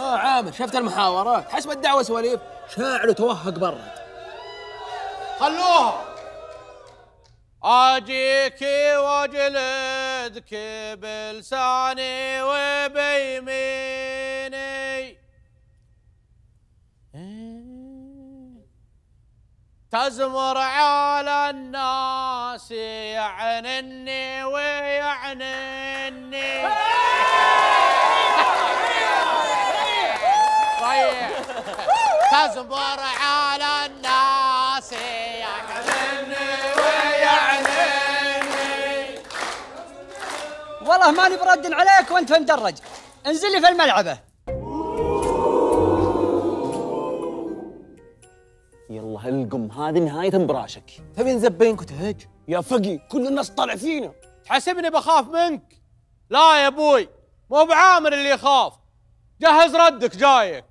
ها عامر شفت المحاورة حسب الدعوة سواليف. شاعر توهق برد خلوها. أجيك واجلدك بلساني وبيميني. تزمر على الناس يعنني ويعنني تزمر على الناس. ويعنني والله ماني برد عليك وانت مدرج. انزل لي في الملعبة. يلا القم هذه نهاية براشك تبي نزبينك وتهج يا فقي كل الناس طالع فينا. تحسبني بخاف منك؟ لا يا أبوي مو بعامر اللي يخاف. جهز ردك جايك.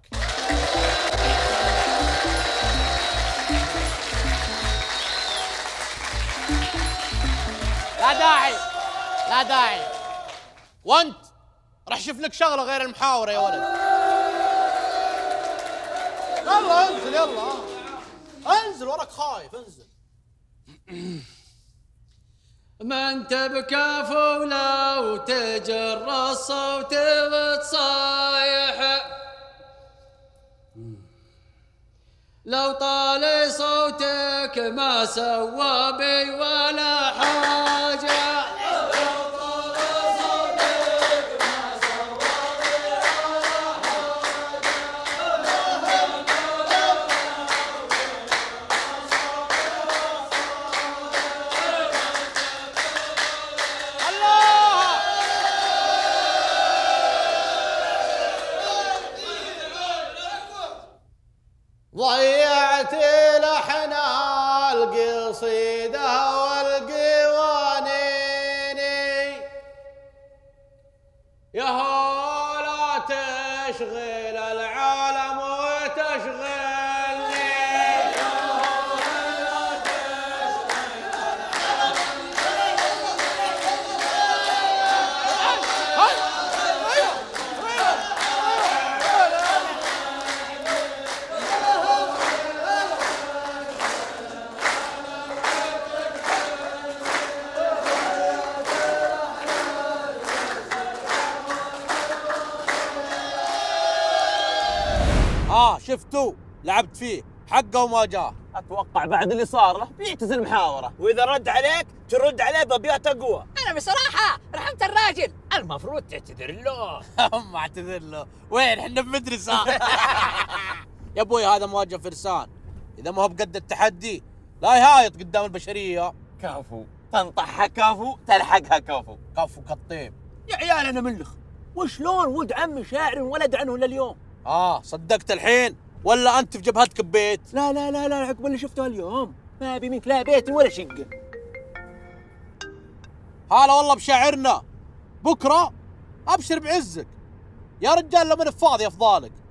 لا داعي. لا داعي. وانت راح شوف لك شغلة غير المحاورة يا ولد. يلا انزل يلا. انزل وراك خايف انزل. ما انت بكفو لو تجر الصوت وتصايح لو طال صوتك ما سوى بي ولا حاجة. القصيدة والقوانين يا لا تشغل آه شفتوا لعبت فيه حقه وما جاه. أتوقع بعد اللي صار له بيعتزل محاورة. وإذا رد عليك ترد عليه بابيات أقوى. أنا بصراحة رحمت الراجل. المفروض تعتذر له. ما اعتذر له. وين؟ إحنا بمدرسة. يا أبوي هذا مواجه فرسان. إذا ما هو بقد التحدي لا يهايط قدام البشرية. كفو تنطحها كفو تلحقها كفو كفو كالطيب يا عيال أنا ملخ. وشلون ولد عمي شاعر ولد عنه لليوم؟ آه صدقت الحين؟ ولا أنت في جبهتك ببيت؟ لا لا لا لا عقب اللي شفته اليوم. ما أبي منك لا بيت ولا شقة. هلا والله بشاعرنا. بكرة أبشر بعزك. يا رجال لو من فاضي أفضالك.